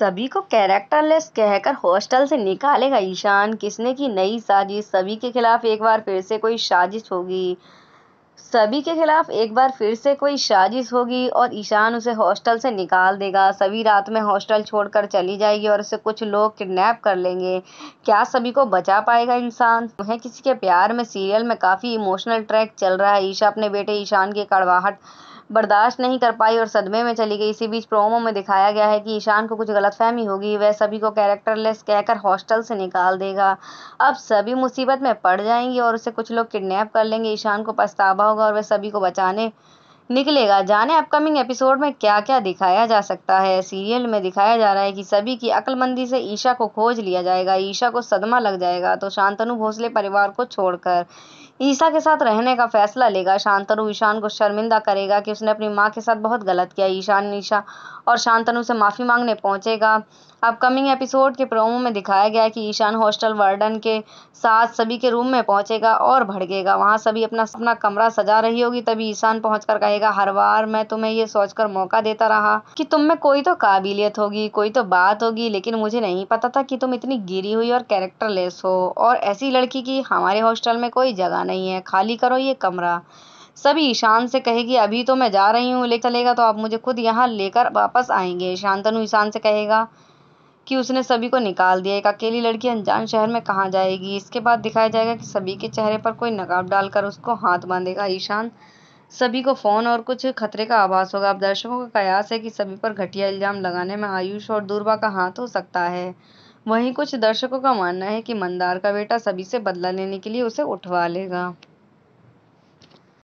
सभी को कैरेक्टरलेस कहकर हॉस्टल से निकालेगा ईशान। किसने की नई साजिश? सभी के खिलाफ एक बार फिर से कोई साजिश होगी। सभी के खिलाफ एक बार फिर से कोई साजिश होगी और ईशान उसे हॉस्टल से निकाल देगा। सभी रात में हॉस्टल छोड़कर चली जाएगी और उसे कुछ लोग किडनैप कर लेंगे। क्या सभी को बचा पाएगा इंसान? है किसी के प्यार में सीरियल में काफ़ी इमोशनल ट्रैक चल रहा है। ईशा अपने बेटे ईशान की कड़वाहट बर्दाश्त नहीं कर पाई और सदमे में चली गई। इसी बीच प्रोमो में दिखाया गया है कि ईशान को कुछ गलतफहमी होगी। वह सभी को कैरेक्टरलेस कहकर हॉस्टल से निकाल देगा। अब सभी मुसीबत में पड़ जाएँगी और उसे कुछ लोग किडनैप कर लेंगे। ईशान को पछतावा होगा और वह सभी को बचाने निकलेगा। जाने अपकमिंग एपिसोड में क्या क्या दिखाया जा सकता है। सीरियल में दिखाया जा रहा है कि सभी की अक्लमंदी से ईशा को खोज लिया जाएगा। ईशा को सदमा लग जाएगा तो शांतनु भोसले परिवार को छोड़कर। ईशा के साथ रहने का फैसला लेगा। शांतनु ईशान को शर्मिंदा करेगा कि उसने अपनी माँ के साथ बहुत गलत किया। ईशान, ईशा और शांतनु से माफ़ी मांगने पहुंचेगा। अपकमिंग एपिसोड के प्रोमो में दिखाया गया है कि ईशान हॉस्टल वार्डन के साथ सभी के रूम में पहुंचेगा और भड़केगा। वहाँ सभी अपना अपना कमरा सजा रही होगी, तभी ईशान पहुंचकर कहेगा हर बार मैं तुम्हें ये सोचकर मौका देता रहा कि तुम में कोई तो काबिलियत होगी, कोई तो बात होगी, लेकिन मुझे नहीं पता था कि तुम इतनी गिरी हुई और कैरेक्टरलेस हो। और ऐसी लड़की की हमारे हॉस्टल में कोई जगह नहीं है। खाली करो ये कमरा। सभी ईशान से कहेगी, अभी तो मैं जा रही हूँ, ले चलेगा तो आप मुझे खुद यहाँ लेकर वापस आएँगे। शांतनु ईशान से कहेगा कि उसने सभी को निकाल दिया। एक अकेली लड़की अनजान शहर में कहाँ जाएगी? इसके बाद दिखाया जाएगा कि सभी के चेहरे पर कोई नकाब डालकर उसको हाथ बांधेगा। ईशान सभी को फ़ोन और कुछ खतरे का आभास होगा। अब दर्शकों का कयास है कि सभी पर घटिया इल्ज़ाम लगाने में आयुष और दूरबा का हाथ हो सकता है। वहीं कुछ दर्शकों का मानना है कि मंदार का बेटा सभी से बदला लेने के लिए उसे उठवा लेगा।